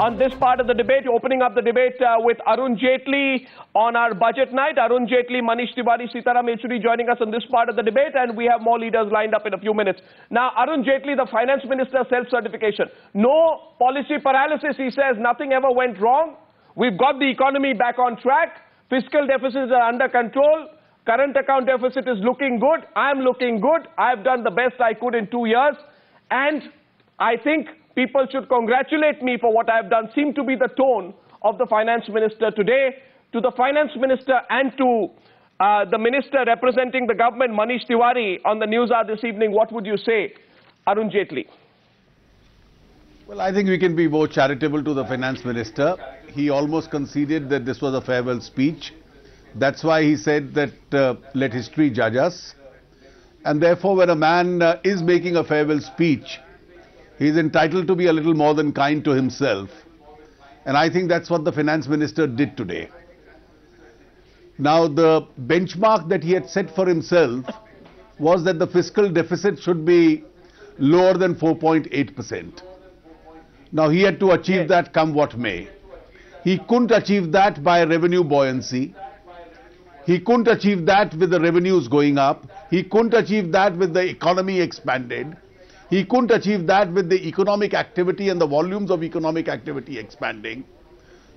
on this part of the debate. Opening up the debate uh, with Arun Jaitley on our budget night. Arun Jaitley, Manish Tewari, Sitaram Yechury joining us on this part of the debate, and we have more leaders lined up in a few minutes. Now, Arun Jaitley, the finance minister, self-certification. No policy paralysis, he says. Nothing ever went wrong. We've got the economy back on track. Fiscal deficits are under control. Current account deficit is looking good. I'm looking good. I've done the best I could in two years. And I think people should congratulate me for what I've done, seem to be the tone of the finance minister today. To the finance minister and to uh, the minister representing the government, Manish Tewari, on the news hour this evening, what would you say, Arun Jaitley? Well, I think we can be more charitable to the finance minister. He almost conceded that this was a farewell speech. That's why he said that uh, let history judge us. And therefore, when a man uh, is making a farewell speech, he is entitled to be a little more than kind to himself. And I think that's what the finance minister did today. Now, the benchmark that he had set for himself was that the fiscal deficit should be lower than 4.8%. Now, he had to achieve that come what may. He couldn't achieve that by revenue buoyancy. He couldn't achieve that with the revenues going up. He couldn't achieve that with the economy expanded. He couldn't achieve that with the economic activity and the volumes of economic activity expanding.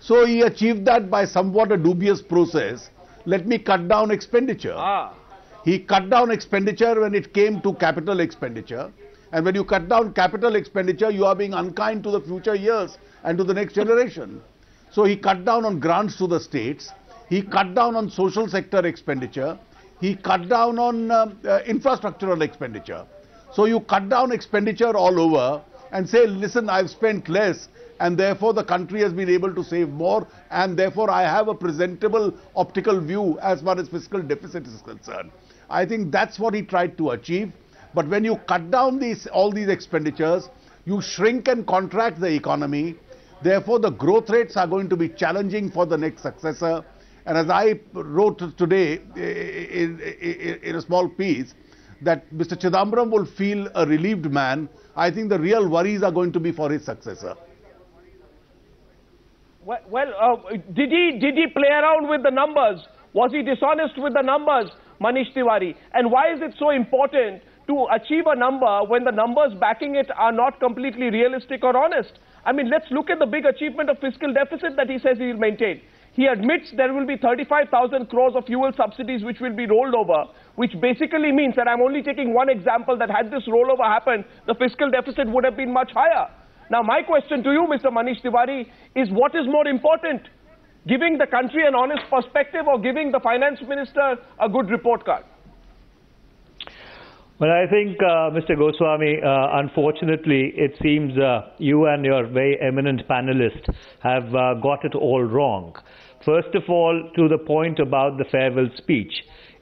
So he achieved that by somewhat a dubious process. Let me cut down expenditure. Ah. He cut down expenditure when it came to capital expenditure. And when you cut down capital expenditure, you are being unkind to the future years and to the next generation. So he cut down on grants to the states. He cut down on social sector expenditure. He cut down on uh, uh, infrastructural expenditure. So you cut down expenditure all over and say, listen, I've spent less and therefore the country has been able to save more and therefore I have a presentable optical view as far as fiscal deficit is concerned. I think that's what he tried to achieve. But when you cut down these, all these expenditures, you shrink and contract the economy. Therefore, the growth rates are going to be challenging for the next successor. And as I wrote today eh, eh, eh, in, in, in a small piece, that Mr. Chidambaram will feel a relieved man. I think the real worries are going to be for his successor. Well, well uh, did he did he play around with the numbers? Was he dishonest with the numbers, Manish Tewari? And why is it so important to achieve a number when the numbers backing it are not completely realistic or honest? I mean, let's look at the big achievement of fiscal deficit that he says he will maintain. He admits there will be 35,000 crores of fuel subsidies which will be rolled over, which basically means that I'm only taking one example that had this rollover happened, the fiscal deficit would have been much higher. Now, my question to you, Mr. Manish Tewari, is what is more important? Giving the country an honest perspective or giving the finance minister a good report card? Well, I think, uh, Mr. Goswami, uh, unfortunately, it seems uh, you and your very eminent panelist have uh, got it all wrong. First of all, to the point about the farewell speech,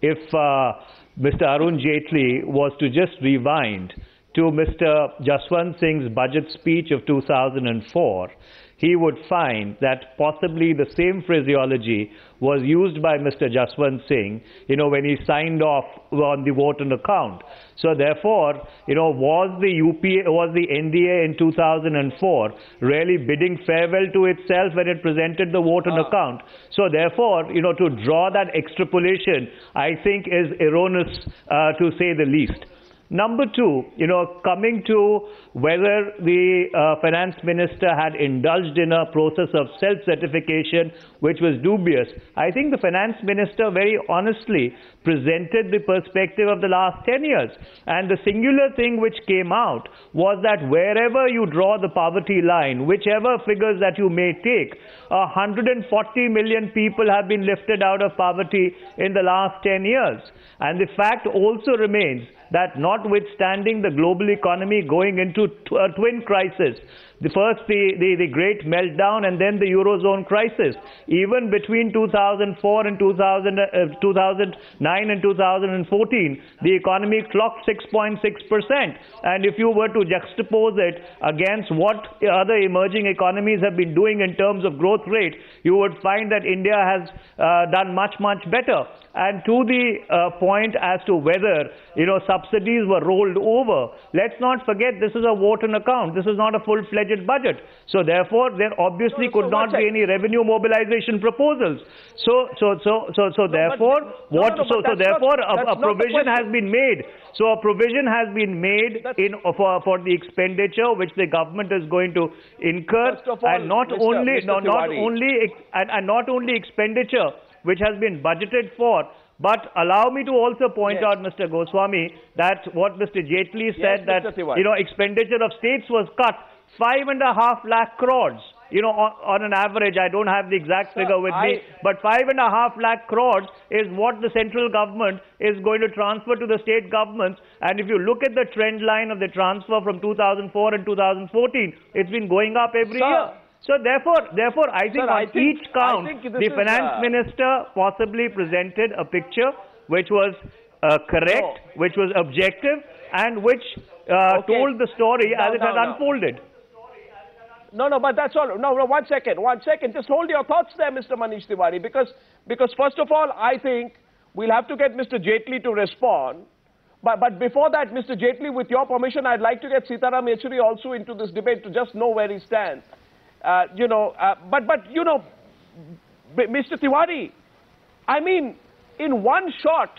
if uh, Mr. Arun Jaitley was to just rewind to Mr. Jaswant Singh's budget speech of 2004, he would find that possibly the same phraseology was used by Mr. Jaswant Singh, you know, when he signed off on the vote on account. So therefore, you know, was the UPA, was the NDA in 2004 really bidding farewell to itself when it presented the vote on account? So therefore, you know, to draw that extrapolation, I think is erroneous uh, to say the least. Number two, you know, coming to whether the uh, finance minister had indulged in a process of self-certification which was dubious, I think the finance minister very honestly presented the perspective of the last 10 years. And the singular thing which came out was that wherever you draw the poverty line, whichever figures that you may take, 140 million people have been lifted out of poverty in the last 10 years. And the fact also remains that notwithstanding the global economy going into a uh, twin crisis, the first the, the, the great meltdown and then the eurozone crisis. Even between 2004 and 2000, uh, 2009 and 2014 the economy clocked 6.6 percent. And if you were to juxtapose it against what other emerging economies have been doing in terms of growth rate you would find that india has uh, done much much better. And to the uh, point as to whether, you know, subsidies were rolled over, let's not forget this is a vote on account. This is not a full-fledged budget. So therefore, there obviously No, could so not be any revenue mobilization proposals. So, so, so, so, so therefore, no, what, no, so, so that's not- therefore, a, a provision has been made. So a provision has been made That's- in for, for the expenditure which the government is going to incur, all, and not Mr. only, Mr. no, not only, and, and not only expenditure which has been budgeted for. But allow me to also point Yes. out, Mr. Goswami, that what Mr. Jaitley said Yes, that you know expenditure of states was cut five and a half lakh crores. You know, on, on an average, I don't have the exact Sir, figure with me, but five and a half lakh crores is what the central government is going to transfer to the state governments. And if you look at the trend line of the transfer from 2004 and 2014, it's been going up every Sir. year. So therefore, therefore, I think Sir, I on think- each count, I the is, finance uh, minister possibly presented a picture which was uh, correct, No. which was objective, and which uh, Okay. told the story No, as it no, had unfolded. No, no, but that's all. No, no, one second, one second. Just hold your thoughts there, Mr. Manish Tewari, because, because first of all, I think we'll have to get Mr. Jaitley to respond. But, but before that, Mr. Jaitley, with your permission, I'd like to get Sitaram Yechury also into this debate to just know where he stands. Uh, you know, uh, but, but, you know, Mr. Tewari, I mean, in one shot,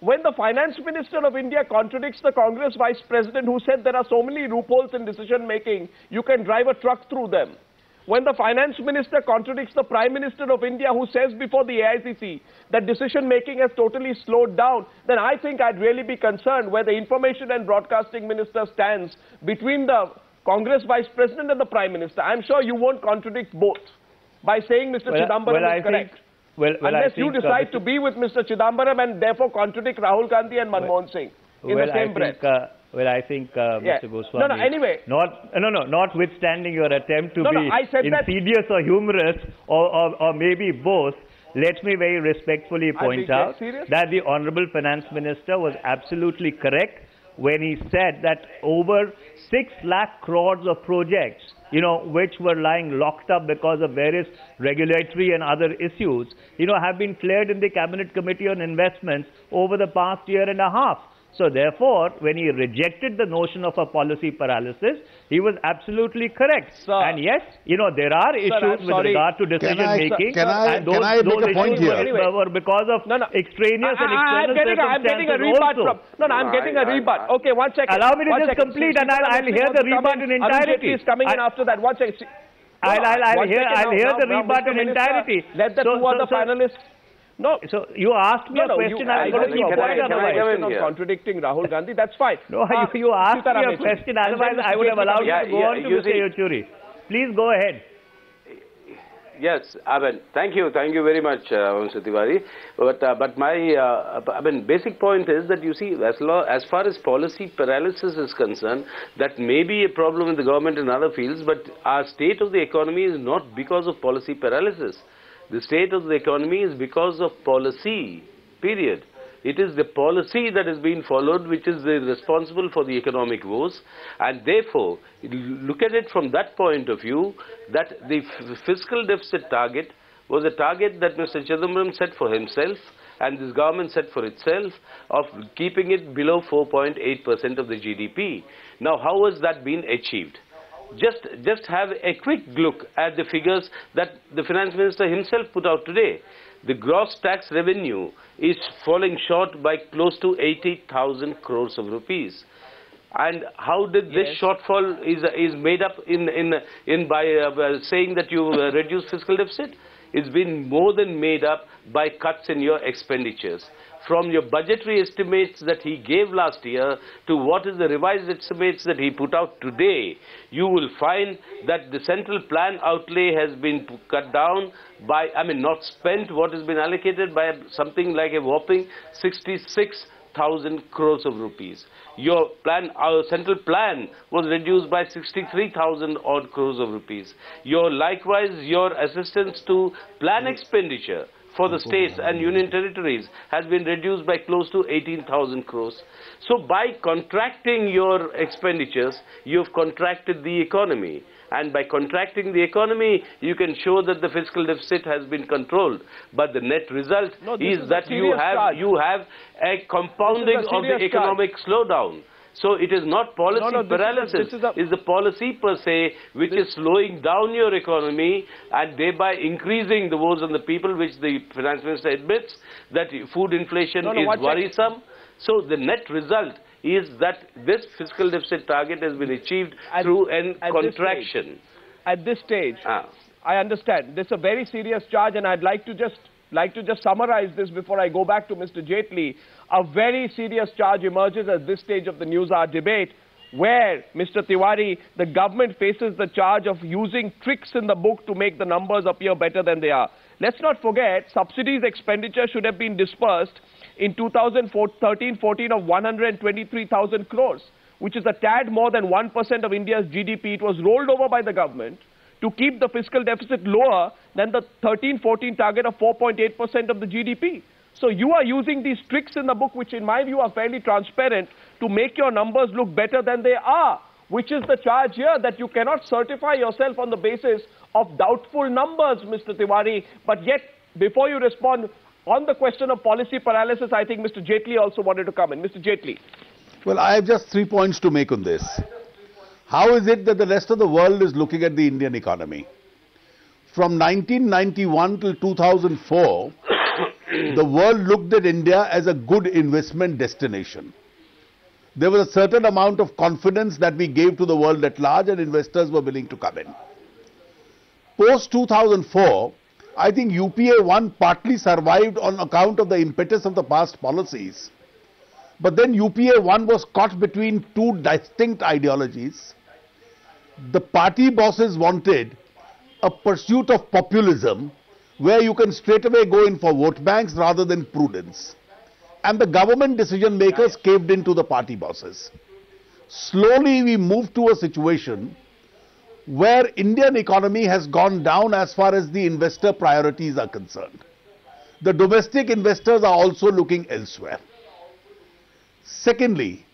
when the finance minister of India contradicts the Congress vice president who said there are so many loopholes in decision making, you can drive a truck through them. When the finance minister contradicts the prime minister of India who says before the AICC that decision making has totally slowed down, then I think I'd really be concerned where the information and broadcasting minister stands between the Congress vice president and the prime minister. I'm sure you won't contradict both by saying Mr. Well, Chidambaram well, I is correct. Well, well, Unless you uh, decide to be with Mr. Chidambaram and therefore contradict Rahul Gandhi and Manmohan Singh in well, the same I breath. think, uh, well, I think, uh, Yeah. Mr. Goswami. No, no, anyway. Not, no, no, notwithstanding your attempt to No, no, be I said that- insidious or humorous, or, or, or maybe both, let me very respectfully point out that the Honorable Finance Minister was absolutely correct when he said that over 6 lakh crores of projects, you know, which were lying locked up because of various regulatory and other issues, you know, have been cleared in the Cabinet Committee on Investments over the past year and a half. So therefore, when he rejected the notion of a policy paralysis, he was absolutely correct. Sir. and yes, you know, there are issues I'm with sorry. regard to decision I- making. can I- and those, can I make those a point issues here? were- Anyway. were because of No, no. extraneous and I- I- I'm external getting, a- I'm getting a circumstances rebut also. from. No, no, I'm getting a rebut. I- Okay, one second. Allow me to One just second. complete and I'll- I'll hear the to rebut in entirety. Jaitley is coming in I- after that. One second. I'll, I'll, I'll hear, I'll hear now, the now, rebut Mr. in entirety. Let the two other panelists. No, So you asked me no, a no, question, you, I'm I going to got keep your quiet point. Can I otherwise. come Question on contradicting Rahul Gandhi. That's fine. No, Uh, you, you asked me a question, otherwise I would have allowed coming you Yeah, to go yeah, on to you Mr. see- Yechury. Please go ahead. Yes, I mean, thank you, thank you very much, uh, Mr. Tewari. But, uh, but my, uh, I mean, basic point is that you see, as, lo- as far as policy paralysis is concerned, that may be a problem in the government in other fields, but our state of the economy is not because of policy paralysis. The state of the economy is because of policy, period. It is the policy that is being followed which is responsible for the economic woes and therefore look at it from that point of view that the fiscal deficit target was a target that Mr. Chidambaram set for himself and this government set for itself of keeping it below 4.8% of the GDP. Now how has that been achieved? Just, just have a quick look at the figures that the finance minister himself put out today. The gross tax revenue is falling short by close to 80,000 crores of rupees. And how did this Yes. shortfall is, is made up in, in, in by uh, saying that you uh, reduce fiscal deficit? It's been more than made up by cuts in your expenditures. From your budgetary estimates that he gave last year to what is the revised estimates that he put out today, you will find that the central plan outlay has been cut down by, I mean, not spent, what has been allocated by something like a whopping 66,000 crores of rupees. Your plan, our central plan was reduced by 63,000 odd crores of rupees. Your likewise, your assistance to plan expenditure for the states and union territories has been reduced by close to 18,000 crores. So by contracting your expenditures, you've contracted the economy. And by contracting the economy, you can show that the fiscal deficit has been controlled. But the net result No, is, is that you have, charge. you have a compounding of the serious charge. economic slowdown. So it is not policy No, no, is paralysis. is It's the policy per se which is slowing down your economy and thereby increasing the woes on the people, which the finance minister admits that food inflation No, is worrisome. So the net result is that this fiscal deficit target has been achieved At- through an at this contraction. At this stage, Ah. I understand. This is a very serious charge, and I'd like to just like to just summarize this before I go back to Mr. Jaitley. A very serious charge emerges at this stage of the News Hour debate, where, Mr. Tewari, the government faces the charge of using tricks in the book to make the numbers appear better than they are. Let's not forget, subsidies expenditure should have been dispersed in 2013-14 of 123,000 crores, which is a tad more than 1% of India's GDP. It was rolled over by the government to keep the fiscal deficit lower than the 13-14 target of 4.8% of the GDP. So you are using these tricks in the book, which in my view are fairly transparent, to make your numbers look better than they are, which is the charge here that you cannot certify yourself on the basis of doubtful numbers, Mr. Tewari. But yet, before you respond, on the question of policy paralysis, I think Mr. Jaitley also wanted to come in. Mr. Jaitley. Well, I have just three points to make on this. How is it that the rest of the world is looking at the Indian economy? From 1991 till 2004, the world looked at India as a good investment destination. There was a certain amount of confidence that we gave to the world at large and investors were willing to come in. Post 2004, I think UPA 1 partly survived on account of the impetus of the past policies. But then UPA 1 was caught between two distinct ideologies. The party bosses wanted a pursuit of populism where you can straight away go in for vote banks rather than prudence. And the government decision makers caved into the party bosses. Slowly we moved to a situation where Indian economy has gone down as far as the investor priorities are concerned. The domestic investors are also looking elsewhere. Secondly,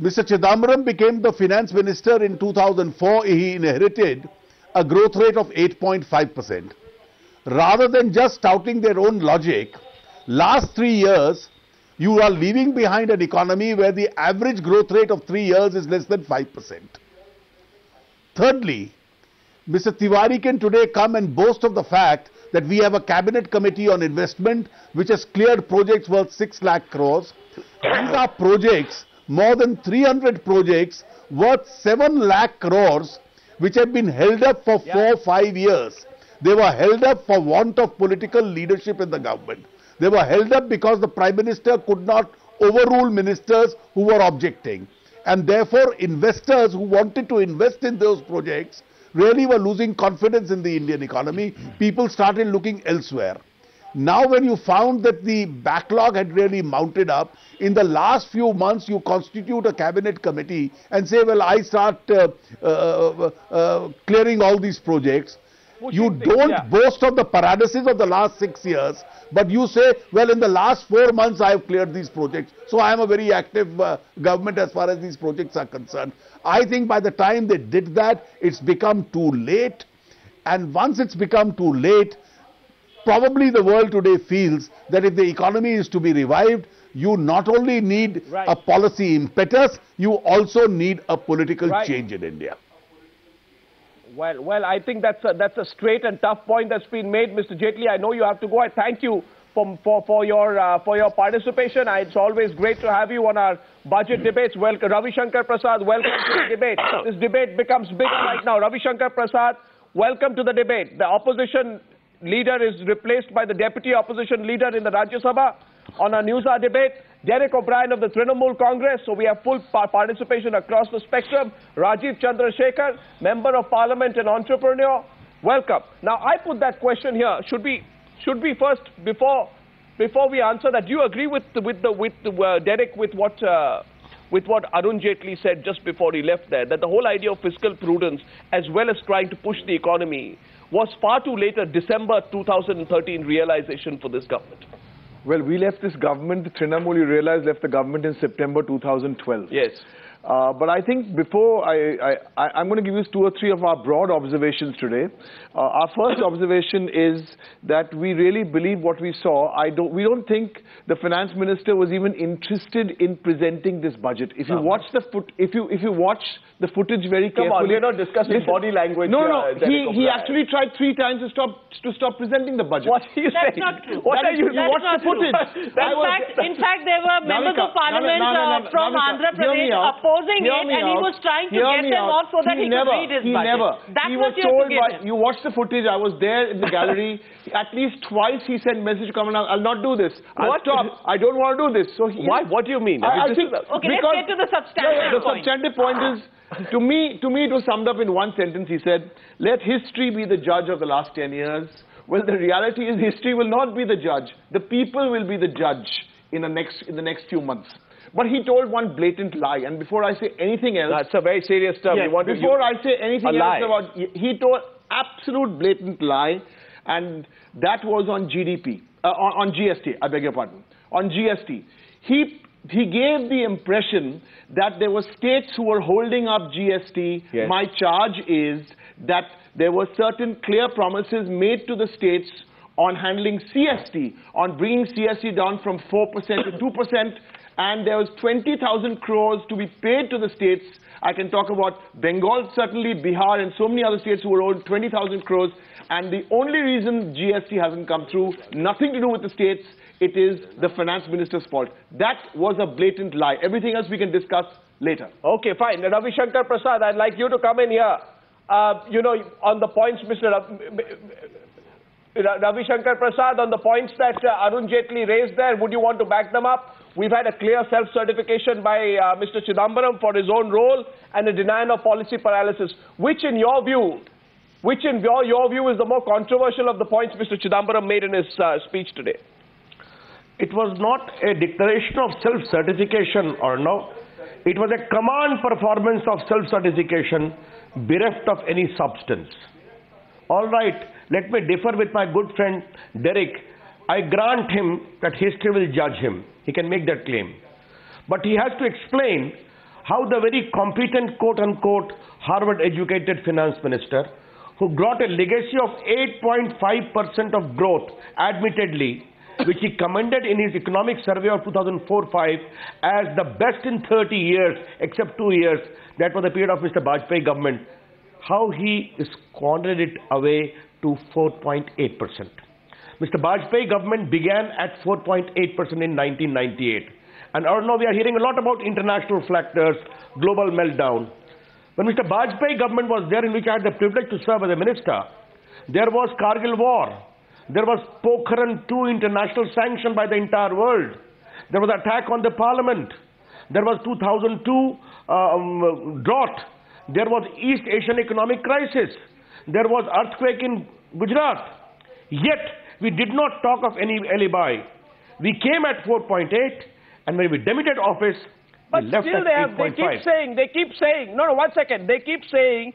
Mr. Chidambaram became the finance minister in 2004. He inherited a growth rate of 8.5%. Rather than just touting their own logic, last three years, you are leaving behind an economy where the average growth rate of three years is less than 5%. Thirdly, Mr. Tewari can today come and boast of the fact that we have a cabinet committee on investment which has cleared projects worth 6 lakh crores. These are projects, more than 300 projects worth 7 lakh crores which have been held up for four, five years. They were held up for want of political leadership in the government. They were held up because the Prime Minister could not overrule ministers who were objecting. And therefore, investors who wanted to invest in those projects really were losing confidence in the Indian economy. People started looking elsewhere. Now, when you found that the backlog had really mounted up, in the last few months, you constitute a cabinet committee and say, Well, I start uh, uh, uh, uh, clearing all these projects. You things, don't yeah. boast of the paralysis of the last six years, but you say, well, in the last four months, I have cleared these projects. So I am a very active uh, government as far as these projects are concerned. I think by the time they did that, it's become too late. And once it's become too late, probably the world today feels that if the economy is to be revived, you not only need Right. a policy impetus, you also need a political Right. change in India. Well, well, I think that's a, that's a straight and tough point that's been made, Mr. Jaitley. I know you have to go. I thank you for, for, for, your, uh, for your participation. I, it's always great to have you on our budget debates. Welcome, Ravi Shankar Prasad, welcome to the debate. This debate becomes bigger right now. Ravi Shankar Prasad, welcome to the debate. The opposition leader is replaced by the deputy opposition leader in the Rajya Sabha on our News Hour debate. Derek O'Brien of the Trinamool Congress. So we have full pa- participation across the spectrum. Rajeev Chandrasekhar, Member of Parliament and entrepreneur. Welcome. Now I put that question here. Should we, should we first, before, before we answer that, do you agree with with the, with the, uh, Derek with what, uh, with what Arun Jaitley said just before he left there, that the whole idea of fiscal prudence, as well as trying to push the economy, was far too late a December 2013 realization for this government. Well, we left this government, Trinamool, you realize, left the government in September 2012. Yes. Uh, but I think before I, I, I, I'm going to give you two or three of our broad observations today. Uh, our first observation is that we really believe what we saw. I don't, we don't think the finance minister was even interested in presenting this budget. If you watch the foot, if you if you watch the footage very Come carefully, on, we're not discussing body language, No, no, uh, he he actually tried three times to stop to stop presenting the budget. What are you That's saying? not true. What That are you? you That's watch not the footage. true. In was- fact, in fact, there were members Navika, of parliament Navika, uh, Navika, from Navika, Andhra Pradesh out. Opposing Hear it, and he was trying to Hear get them out. off so that he, never, could read his he budget. never. That's he was you told to by, him. you watched the footage, I was there in the gallery. At least twice he sent message to come and I'll not do this. I'll What? stop. I don't want to do this. So he, Why? What do you mean? I, I think Okay, let's because- get to the substantive Yeah, the point. substantive point is, to me, to me, it was summed up in one sentence. He said, "Let history be the judge of the last ten years." Well, the reality is, history will not be the judge. The people will be the judge in the next in the next few months. But he told one blatant lie. And before I say anything else, That's a very serious term. yeah, you want to before use- I say anything else about, he told absolute blatant lie, and that was on GDP, uh, on, on GST. I beg your pardon. On GST, he he gave the impression that there were states who were holding up GST. Yes. My charge is that there were certain clear promises made to the states on handling CST, on bringing CST down from 4% to 2%, and there was 20,000 crores to be paid to the states. I can talk about Bengal, certainly Bihar, and so many other states who were owed 20,000 crores. And the only reason GST hasn't come through, nothing to do with the states, it is the finance minister's fault. That was a blatant lie. Everything else we can discuss later. Okay, fine. Ravi Shankar Prasad, I'd like you to come in here. Uh, you know, on the points, Mr. Rav- Ravi Shankar Prasad, on the points that uh, Arun Jaitley raised there, would you want to back them up? We've had a clear self-certification by uh, Mr. Chidambaram for his own role and a denial of policy paralysis. Which, in your view, which in your, your view is the more controversial of the points Mr. Chidambaram made in his uh, speech today? It was not a declaration of self-certification or no. It was a command performance of self-certification bereft of any substance. All right, let me differ with my good friend Derek. I grant him that history will judge him. He can make that claim. But he has to explain how the very competent quote-unquote Harvard-educated finance minister who brought a legacy of 8.5% of growth, admittedly, which he commended in his economic survey of 2004-5 as the best in 30 years, except two years, that was the period of Mr. Bajpayee government, how he squandered it away to 4.8%. Mr. Bajpayee government began at 4.8% in 1998. And now we are hearing a lot about international factors, global meltdown. When Mr. Bajpayee government was there, in which I had the privilege to serve as a minister, there was Kargil war. There was Pokhran II international sanction by the entire world. There was attack on the parliament. There was 2002 um, drought. There was East Asian economic crisis. There was earthquake in Gujarat. Yet, we did not talk of any alibi. We came at 4.8, and when we demitted office, But we left still at they, have, they keep saying, they keep saying, no, no, one second, they keep saying